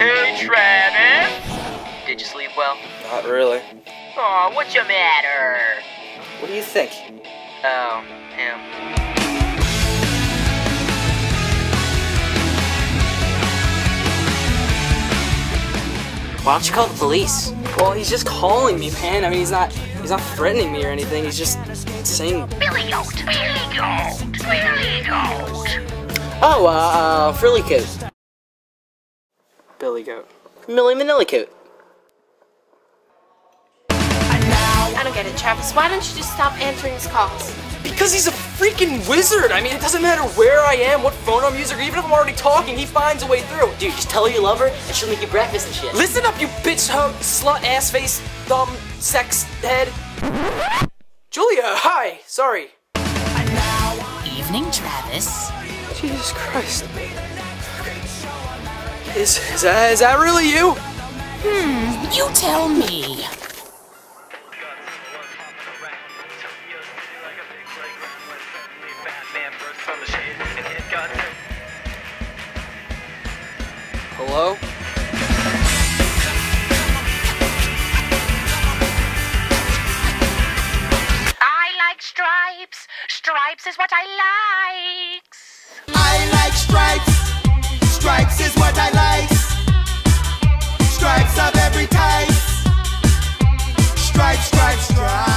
Hey, Travis. Did you sleep well? Not really. Aw, what's your matter? What do you think? Oh, him. Why don't you call the police? Well, he's just calling me, man. I mean, he's not he's not threatening me or anything. He's just saying, Billy Goat, Billy Goat, Billy Goat. Oh, uh, uh, frilly coat. Billy Goat. Millie Manila coat. I don't get it, Travis. Why don't you just stop answering his calls? Because he's a freaking wizard. I mean, it doesn't matter where I am, what phone I'm using, or even if I'm already talking, he finds a way through. Dude, just tell her you love her, and she'll make you breakfast and shit. Listen up, you bitch hoe, slut, ass face, dumb, sex head. Julia, hi. Sorry. Evening, Travis. Jesus Christ. Is, is, that, is that really you? Hmm, you tell me. Hello? I like stripes. Stripes is what I Let's drive.